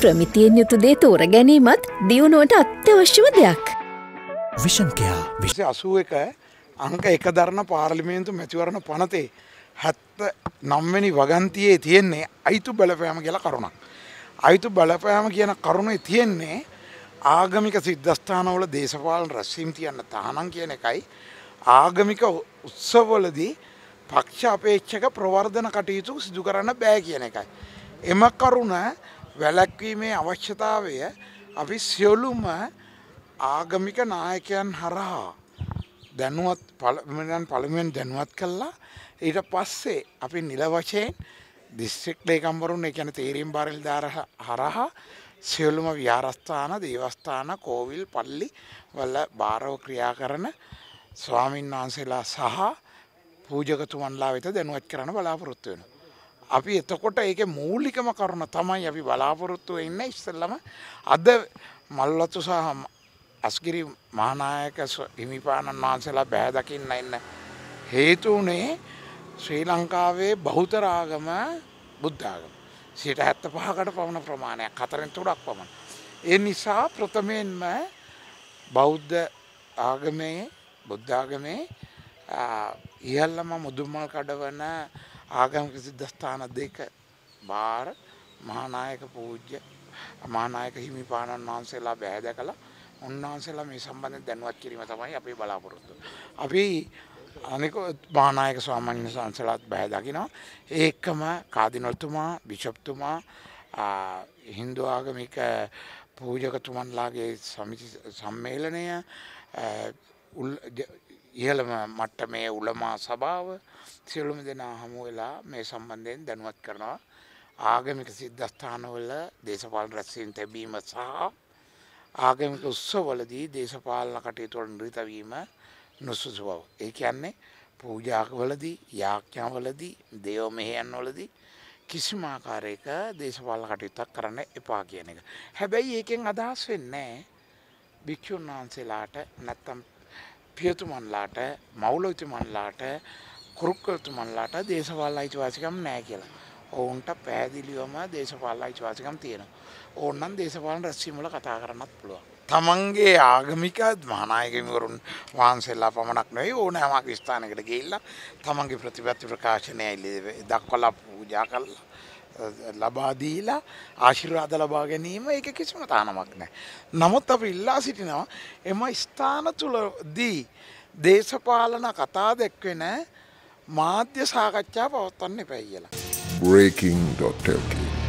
ප්‍රමිතියෙන් යුතු දේ තෝර ගැනීමත් දියුණුවට අත්‍යවශ්‍යම දෙයක්. විෂන්කයා විසි අසුව එක අංක එක දරණ පාර්ලිමේන්තු මැතිවරණ පනතේ හැත්ත නම්වැනි වගන්තියේ තියෙන්නේ අයිතු බලපෑම කියලා කරුණක්. අයිතු බලපෑම කියන කරුණේ තියෙන්නේ ආගමික සිද්ධස්ථානවල දේශපාලන රැස්වීම් තියන්න තහනම් කියන එකයි ආගමික උත්සවවලදී පක්ෂ අපේච්චක ප්‍රවර්ධන කටයුතු සිදු කරන්න බෑ කියන එකයි. එම කරුණ වැලැක්වීමේ අවශ්‍යතාවය අපි සියලුම ආගමික නායකයන් හරහා දැනුවත් පළමෙන් පළමුවෙන් දැනුවත් කල්ලා ඊට පස්සේ අපි නිල වශයෙන් දිස්ත්‍රික් ලේකම්වරුන් එකැන තේරීම් බාරල් ධාර හරහා සියලුම විහාරස්ථාන දේවස්ථාන කෝවිල් පල්ලි වල භාරව ක්‍රියා කරන ස්වාමීන් වහන්සේලා සහ පූජකතුමන්ලා වෙත දැනුවත් කරන බලාපොරොත්තු වෙන. අපි එතකොට ඒක මූලිකම කරුණ තමයි අපි බලාපොරොත්තුව ඉන්න ඉස්සල්ලම අද මල්ලතු සහ අස්ගිරි මහනායක හිමිපාණන් වහන්සේලා බෑදකින්න ඉන්න හේතුනේ ශ්‍රී ලංකාවේ බෞතරාගම බුද්ධාගම සිට හැත්ත පහකට පමණ ප්‍රමාණයක් කතරෙන් තුඩක් පමණ. ඒ නිසා ප්‍රථමයෙන්ම බෞද්ධ ආගමේ බුද්ධාගමේ ඉහල්ලම මුදුමල් කඩවන ආගමික සිද්ධස්ථාන දෙක බාර මහානායක පූජ්‍ය මානායක හිමිපාණන් වහන්සේලා බැහැ දැකලා උන්වහන්සේලා මේ සම්බන්ධයෙන් දැනුවත් කිරීම තමයි අපේ බලාපොරොත්තු. අපි අනික මානායක ස්වාමීන් වහන්සේලාත් බැහැ දකිනවා. ඒකම කාදිනොල්තුමා, බිෂප්තුමා, හින්දු ආගමික පූජකතුමන්ලාගේ සමිති සම්මේලනය ඉහළම මට්ටමේ උළමා සභාව සියලුම දෙනා හමු වෙලා මේ සම්බන්ධයෙන් දැනුවත් කරනවා ආගමික සිද්ධස්ථානවල දේශපාලන රැස්වීම් තැබීම සහ ආගමික උත්සවවලදී දේශපාලන කටයුතුවල නිරතවීම නුසුසු බව. ඒ කියන්නේ පූජාවලදී යාඥාවලදී දේව මෙහෙයන්වලදී කිසිම ආකාරයක දේශපාලන කටයුත්තක් කරන්න එපා කියන එක. හැබැයි ඒකෙන් අදහස් වෙන්නේ භික්ෂුන් වහන්සේලාට නැත්තම් පියතුමන්ලාට මවුලොතුමන්ලාට කුරුක්කල්තුමන්ලාට දේශපාල අයිතිවාසිකම් නෑ කියලා. ඔවුන්ට පැහැදිලිවම දේශපාල අයිතිවාසිකම් තියෙනවා. ඕන්නන් දේශපාලන රැස්වීමල කතා කරන්නත් පුළුවන්. තමන්ගේ ආගමික මහනායකමිවරුන් වහන්සේල්ලා පමණක් නොයි ඕන හැමක් ස්ථානකට ගිල්ල තමන්ගේ ප්‍රතිපත්ති ප්‍රකාශනය දක්වලා පූජා කල්ලා ලබාදීලා ආශිර්වාද ලබා ගැනීම ඒක කිසිම තානමක් නෑ. නමුත් අප ඉල්ලා සිටිනවා එම ස්ථාන තුළදී දේශපාලන කතා දැක්වෙන මාධ්‍ය සාකච්ඡා පවත්වන්න පැයි කියලා. breaking.lk